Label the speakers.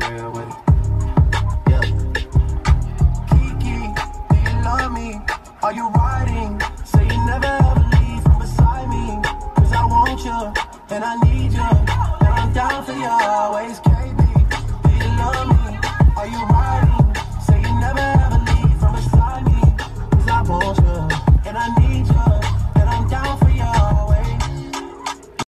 Speaker 1: real with it. Yeah. Kiki, do you love me? Are you riding? Say you never ever leave from beside me. Cause I want you and I need you.